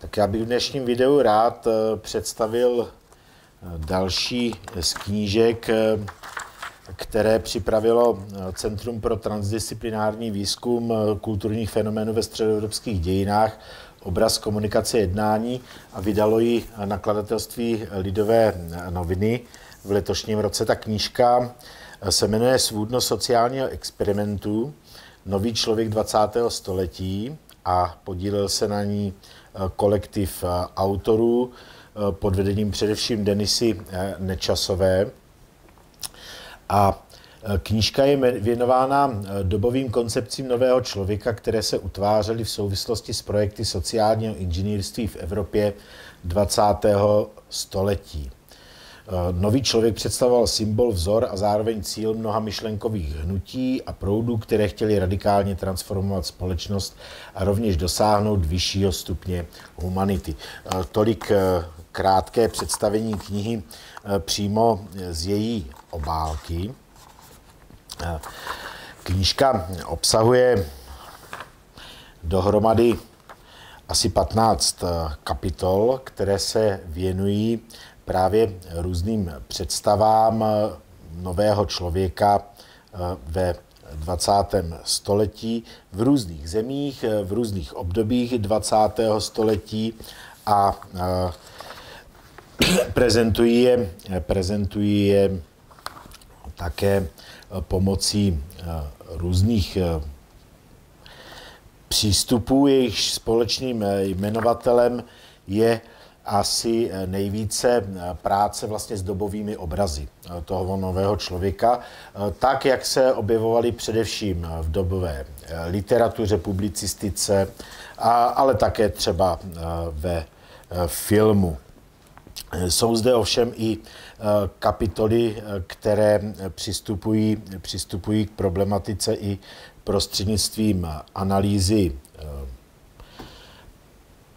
Tak já bych v dnešním videu rád eh, představil eh, další z knížek, eh, které připravilo Centrum pro transdisciplinární výzkum kulturních fenoménů ve středoevropských dějinách, obraz komunikace jednání a vydalo ji nakladatelství Lidové noviny v letošním roce. Ta knížka se jmenuje Svůdno sociálního experimentu, nový člověk 20. století a podílel se na ní Eh, kolektiv eh, autorů eh, pod vedením především Denisy Nečasové. A Knížka je věnována dobovým koncepcím nového člověka, které se utvářely v souvislosti s projekty sociálního inženýrství v Evropě 20. století. Eh, nový člověk představoval symbol, vzor a zároveň cíl mnoha myšlenkových hnutí a proudů, které chtěli radikálně transformovat společnost a rovněž dosáhnout vyššího stupně humanity. Eh, tolik eh, krátké představení knihy přímo z její obálky. Knížka obsahuje dohromady asi 15 kapitol, které se věnují právě různým představám nového člověka eh, ve 20. století v různých zemích, eh, v různých obdobích 20. století a eh, prezentují je, prezentují je také pomocí různých přístupů. Jejich společným jmenovatelem je asi eh, nejvíce eh, práce vlastně s dobovými obrazy eh, toho nového člověka, tak, jak se objevovaly především v dobové literatuře, publicistice, ale také třeba ve filmu. Jsou zde ovšem i kapitoly, které přistupují, přistupují k problematice i prostřednictvím analýzy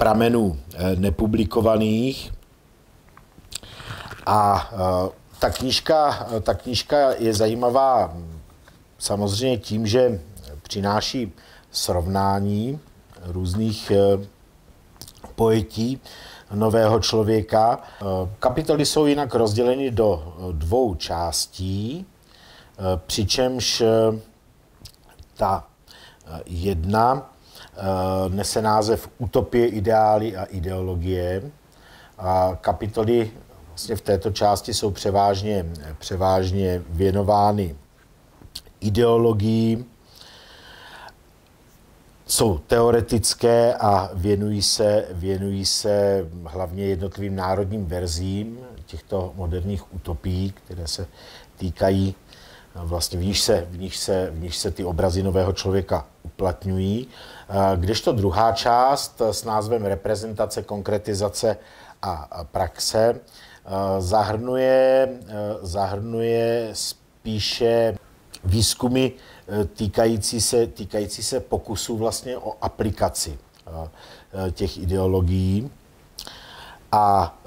pramenů eh, nepublikovaných. A eh, ta knížka, eh, ta knížka je zajímavá samozřejmě tím, že přináší srovnání různých pojetí nového člověka. Kapitoly jsou jinak rozděleny do dvou částí, přičemž ta jedna nese název Utopie, ideály a ideologie. A kapitoly vlastně v této části jsou převážně, převážně věnovány ideologii, jsou teoretické a věnují se, věnují se hlavně jednotlivým národním verzím těchto moderních utopií, které se týkají vlastně v níž se, v níž se, v níž se ty obrazy nového člověka uplatňují. Kdežto druhá část s názvem reprezentace, konkretizace a praxe zahrnuje, zahrnuje spíše výzkumy týkající se, týkající se pokusů vlastně o aplikaci těch ideologií. A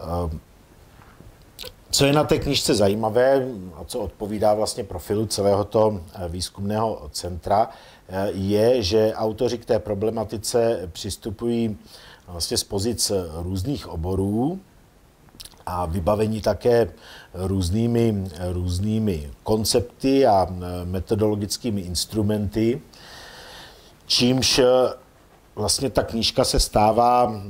co je na té knižce zajímavé a co odpovídá vlastně profilu celého toho eh, výzkumného centra, eh, je, že autoři k té problematice přistupují vlastně z pozic různých oborů a vybavení také různými, různými koncepty a eh, metodologickými instrumenty, čímž vlastně ta knížka se stává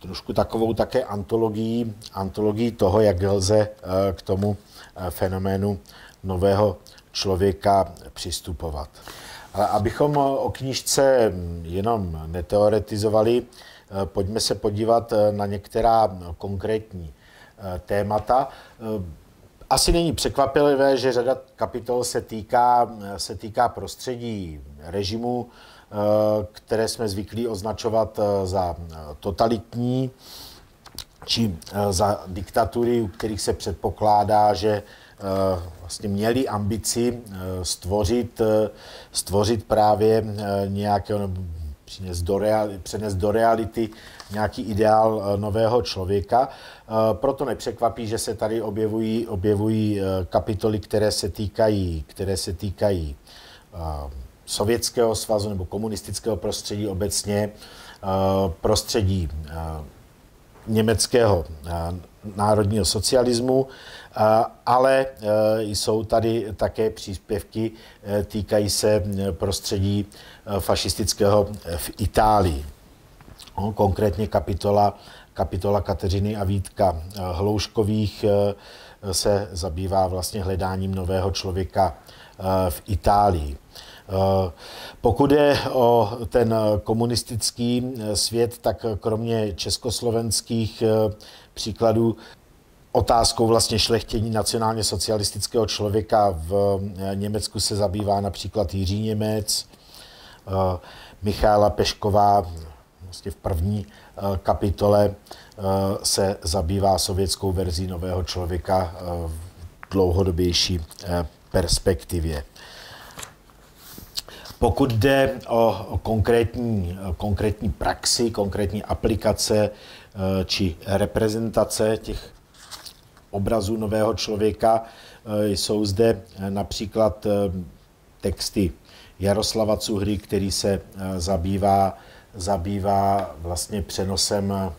trošku takovou také antologií, antologií toho, jak lze eh, k tomu eh, fenoménu nového člověka přistupovat. Ale abychom o knížce jenom neteoretizovali, eh, pojďme se podívat na některá konkrétní témata. Asi není překvapivé, že řada kapitol se týká, se týká prostředí režimu, Eh, které jsme zvyklí označovat eh, za eh, totalitní, či za diktatury, u kterých se předpokládá, že vlastně měli ambici stvořit, stvořit právě nějakého, nebo přinést do, reality, do reality nějaký ideál nového člověka. Proto nepřekvapí, že se tady objevují, objevují kapitoly, které se týkají, které se týkají Sovětského svazu nebo komunistického prostředí obecně, prostředí německého národního socialismu, ale jsou tady také příspěvky týkají se prostředí fašistického v Itálii. No, konkrétně kapitola, kapitola Kateřiny a Vítka Hlouškových se zabývá vlastně hledáním nového člověka v Itálii. Pokud je o ten komunistický svět, tak kromě československých příkladů otázkou vlastně šlechtění nacionálně socialistického člověka v Německu se zabývá například Jiří Němec, Michála Pešková vlastně v první kapitole se zabývá sovětskou verzí nového člověka v dlouhodobější perspektivě. Pokud jde o konkrétní, konkrétní praxi, konkrétní aplikace eh, či reprezentace těch obrazů nového člověka, eh, jsou zde například eh, texty Jaroslava Cuhry, který se zabývá, zabývá vlastně přenosem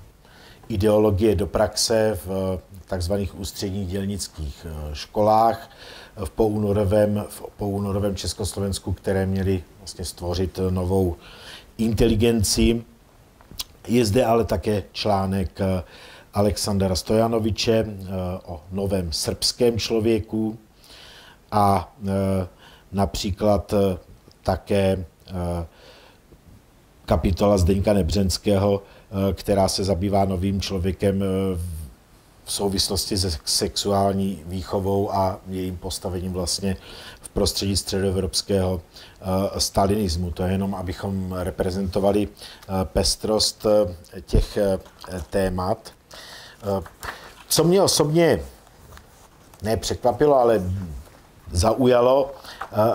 ideologie do praxe v takzvaných ústředních dělnických školách v poúnorovém, v poúnorovém Československu, které měly vlastně stvořit novou inteligenci. Je zde ale také článek eh, Alexandra Stojanoviče eh, o novém srbském člověku a eh, například také kapitola Zdeňka Nebřenského, která se zabývá novým člověkem v souvislosti se sexuální výchovou a jejím postavením vlastně v prostředí středoevropského eh, stalinismu. To je jenom, abychom reprezentovali eh, pestrost eh, těch témat. Co mě osobně nepřekvapilo, ale zaujalo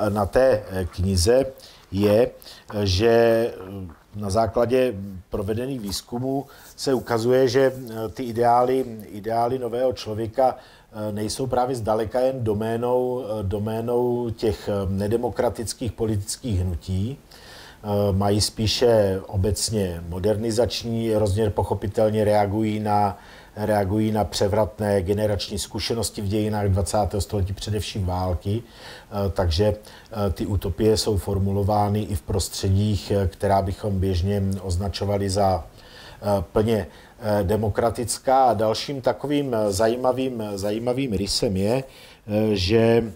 na té knize, je, že na základě provedených výzkumů se ukazuje, že eh, ty ideály, ideály nového člověka eh, nejsou právě zdaleka jen doménou, eh, doménou těch nedemokratických politických hnutí, mají spíše obecně modernizační rozměr, pochopitelně reagují na, reagují na převratné generační zkušenosti v dějinách 20. století, především války, takže ty utopie jsou formulovány i v prostředích, která bychom běžně označovali za Eh, plně eh, demokratická. A dalším takovým eh, zajímavým, zajímavým rysem je, že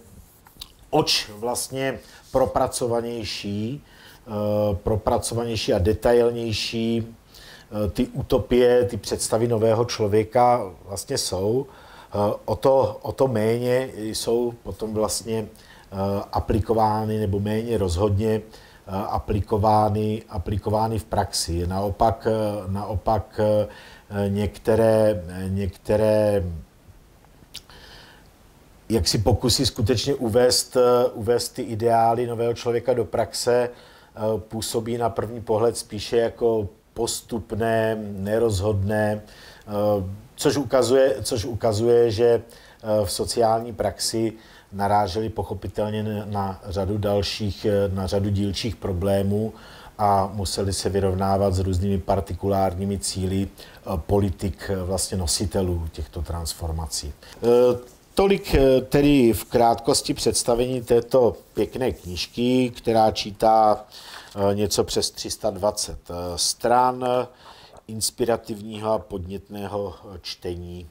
oč vlastně propracovanější, propracovanější a detailnější ty utopie, ty představy nového člověka vlastně jsou, o to, o to méně jsou potom vlastně aplikovány nebo méně rozhodně Eh, aplikovány, aplikovány v praxi. Naopak, eh, naopak eh, některé, některé jak si pokusí skutečně uvést, uvést ty ideály nového člověka do praxe, působí na první pohled spíše jako postupné, nerozhodné, což ukazuje, což ukazuje že v sociální praxi naráželi pochopitelně na řadu dalších, na řadu dílčích problémů a museli se vyrovnávat s různými partikulárními cíly eh, politik eh, vlastně nositelů těchto transformací. Eh, tolik tedy v krátkosti představení této pěkné knížky, která čítá něco přes 320 stran inspirativního a podnětného čtení